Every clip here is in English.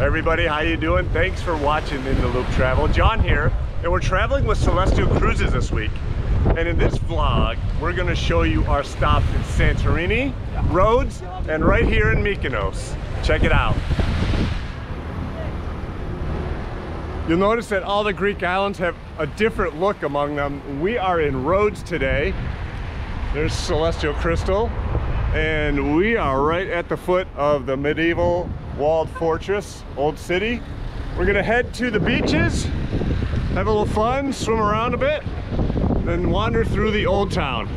Everybody, how you doing? Thanks for watching In the Loop Travel. John here, and we're traveling with Celestyal Cruises this week. And in this vlog, we're gonna show you our stops in Santorini, Rhodes, and right here in Mykonos. Check it out. You'll notice that all the Greek islands have a different look among them. We are in Rhodes today. There's Celestyal Crystal, and we are right at the foot of the medieval walled fortress, Old City. We're gonna head to the beaches, have a little fun, swim around a bit, then wander through the old town.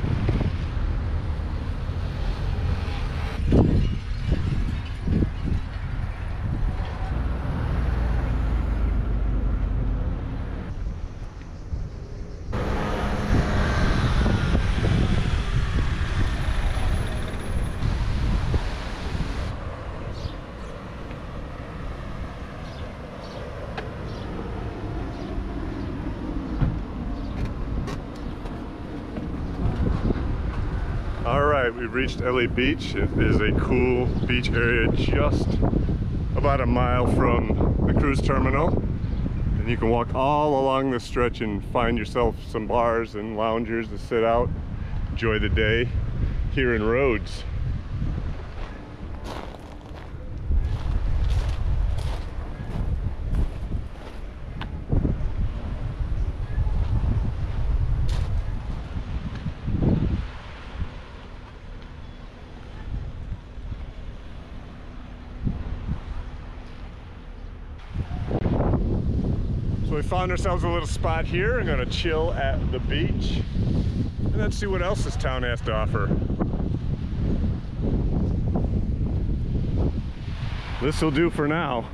All right, we've reached Elli Beach. It is a cool beach area just about a mile from the cruise terminal. And you can walk all along this stretch and find yourself some bars and loungers to sit out, enjoy the day here in Rhodes. We found ourselves a little spot here. We're gonna chill at the beach and then see what else this town has to offer. This will do for now.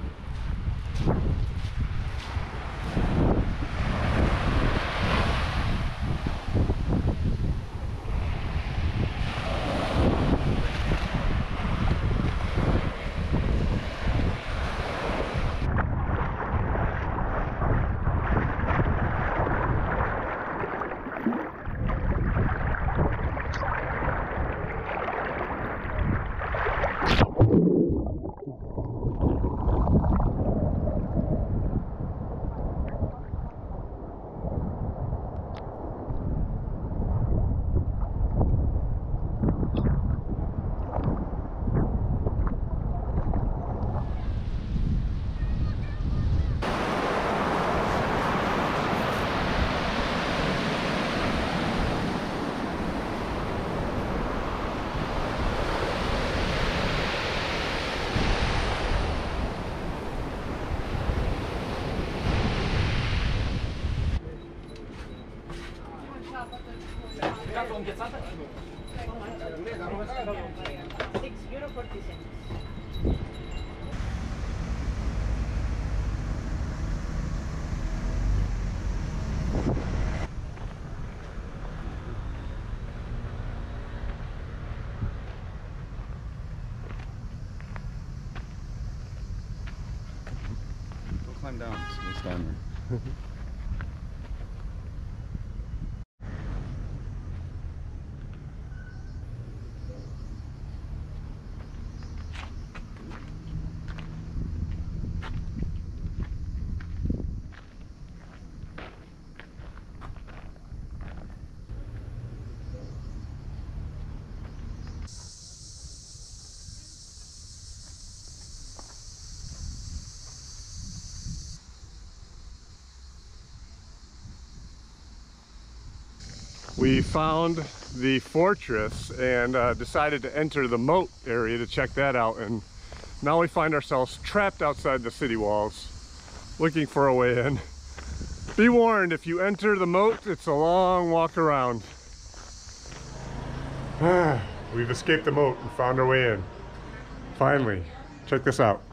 Six euro forty cents. Down. See what's down there. We found the fortress and uh, decided to enter the moat area to check that out. And now we find ourselves trapped outside the city walls, looking for a way in. Be warned, if you enter the moat, it's a long walk around. We've escaped the moat and found our way in. Finally, check this out.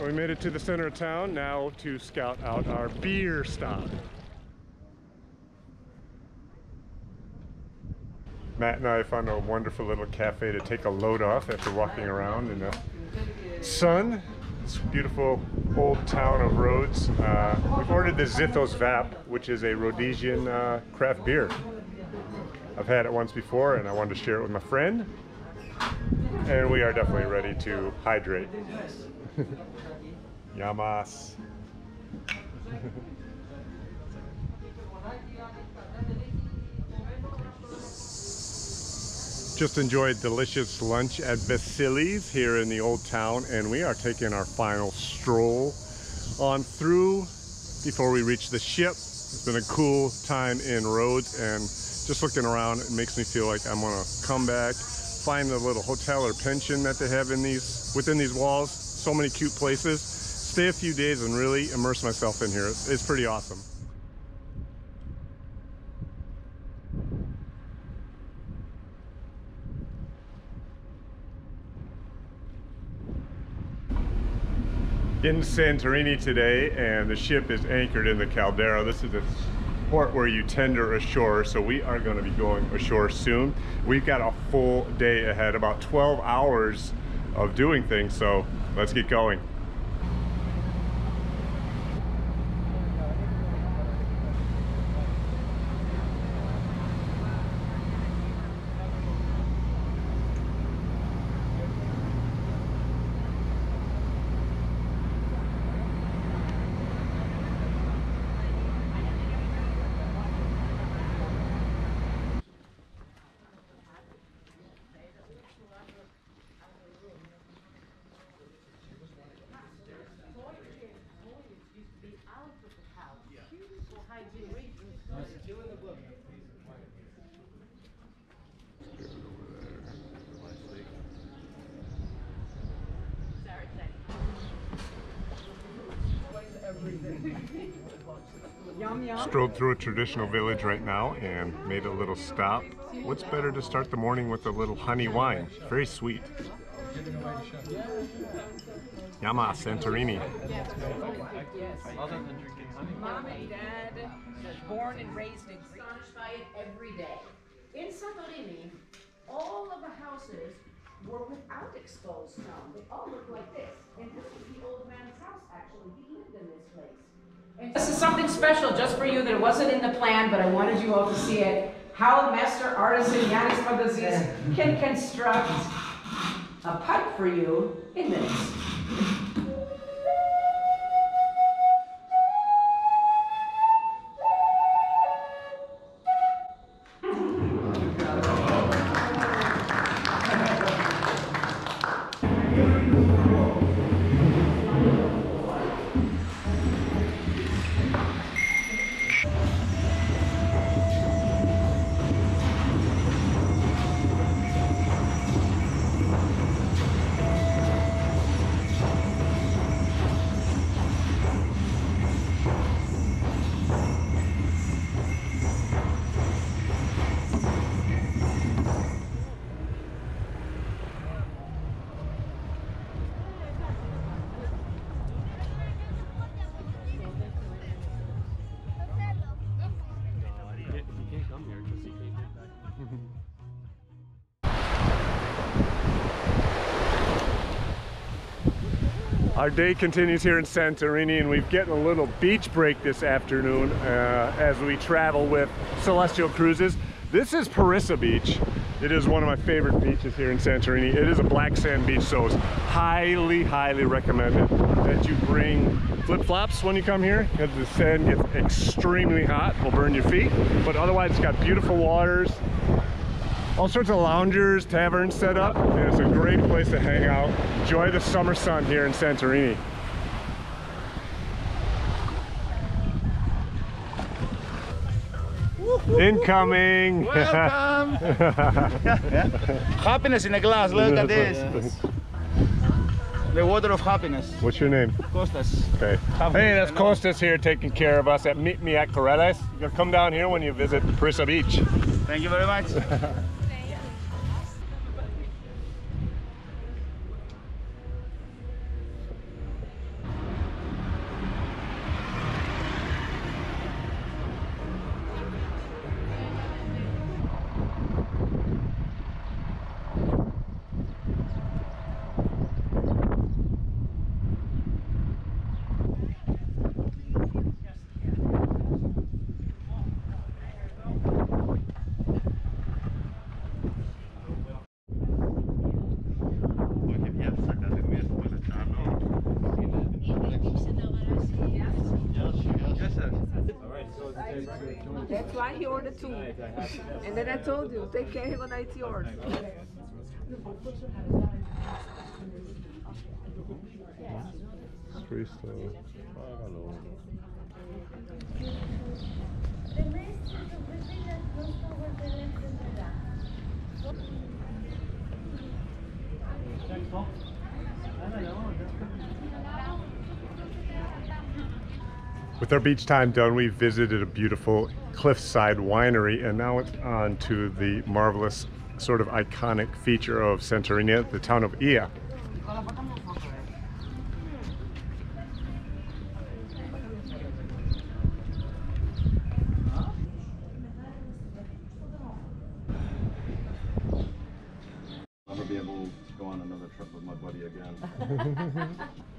We made it to the center of town now to scout out our beer stop. Matt and I found a wonderful little cafe to take a load off after walking around in the sun. A beautiful old town of Rhodes. Uh, we've ordered the Zithos Vap, which is a Rhodesian uh, craft beer. I've had it once before and I wanted to share it with my friend. And we are definitely ready to hydrate. Yamas. Just enjoyed delicious lunch at Vasily's here in the old town and we are taking our final stroll on through before we reach the ship. It's been a cool time in Rhodes and just looking around it makes me feel like I'm gonna come back, find the little hotel or pension that they have in these within these walls. So many cute places. Stay a few days and really immerse myself in here. It's pretty awesome. in Santorini today, and the ship is anchored in the Caldera. This is a port where you tender ashore, so we are going to be going ashore soon. We've got a full day ahead, about 12 hours of doing things, so let's get going. Strolled through a traditional village right now and made a little stop. What's better to start the morning with a little honey wine? Very sweet. Yama Santorini. Mom and dad, born and raised in Greece. astonished by it every day. In Santorini, all of the houses were without exposed stone. They all looked like this. And this is the old man's house, actually. He lived in this place. This is something special just for you that wasn't in the plan, but I wanted you all to see it. How master artisan Yanis Pagazis can construct a pipe for you in minutes. Our day continues here in Santorini and we've getting a little beach break this afternoon uh, as we travel with Celestyal Cruises. This is Perissa Beach. It is one of my favorite beaches here in Santorini. It is a black sand beach, so it's highly, highly recommended that you bring flip-flops when you come here because the sand gets extremely hot, will burn your feet. But otherwise, it's got beautiful waters, all sorts of loungers, taverns set up, and it's a great place to hang out. Enjoy the summer sun here in Santorini. Incoming! Welcome! happiness in a glass, look at this. The water of happiness. What's your name? Costas. Okay. Hey, that's Costas here taking care of us at Meet Me at Corrales. You're gonna come down here when you visit Perissa Beach. Thank you very much. That's why he ordered two. And then I told you, take care, gonna eat yours. Cristo. Págalo. With our beach time done, we visited a beautiful cliffside winery, and now it's on to the marvelous, sort of iconic feature of Santorini, the town of Ia. I'll never be able to go on another trip with my buddy again.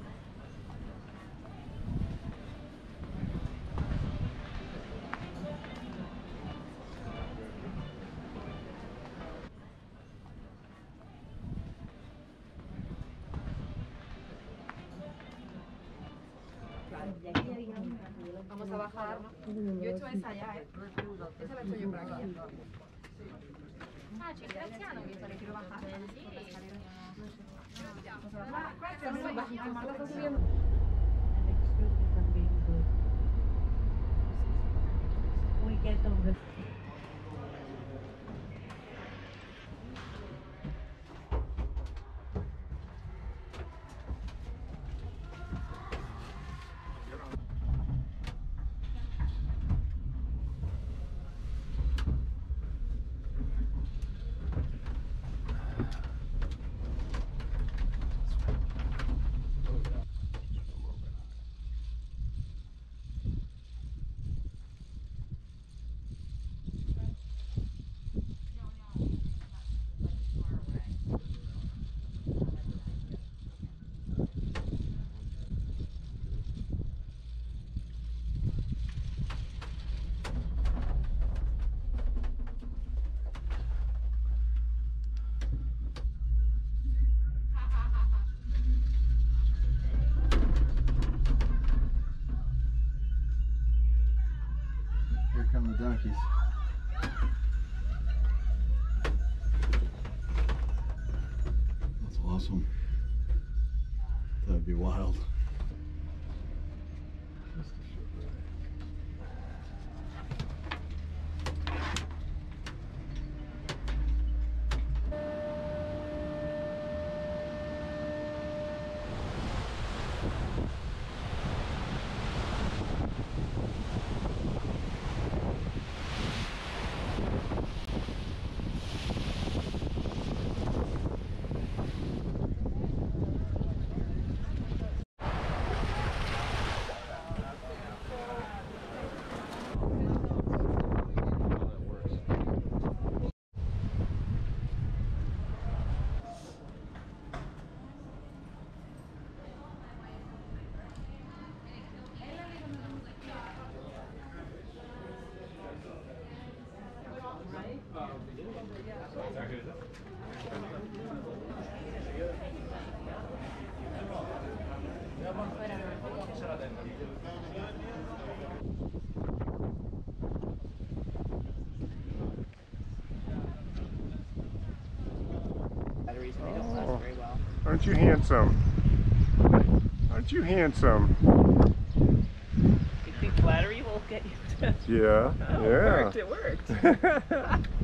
metto a ensaiare. Questa la metto io per la mia. Ah, c'è Graziano che fare che lo va a fare. Sì. Ma questa è una cosa We get on the... come. That's awesome. That'd be wild. batteries and they don't last very well. Aren't you handsome? Aren't you handsome? You think flattery will get you to Yeah. Oh, yeah. it worked, it worked.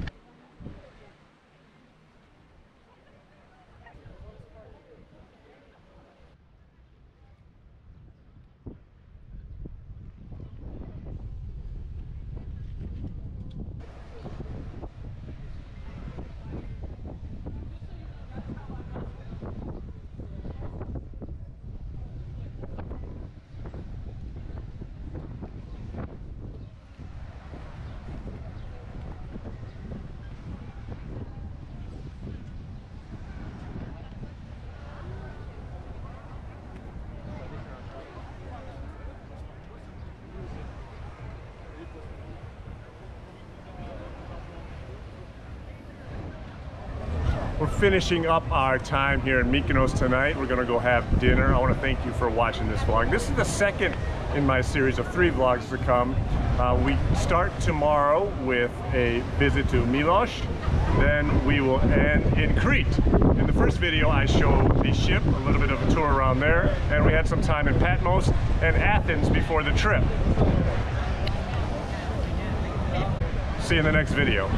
we're finishing up our time here in Mykonos tonight. We're gonna go have dinner. I want to thank you for watching this vlog. This is the second in my series of three vlogs to come. Uh, we start tomorrow with a visit to Milos. Then we will end in Crete. In the first video, I showed the ship, a little bit of a tour around there, and we had some time in Patmos and Athens before the trip. See you in the next video.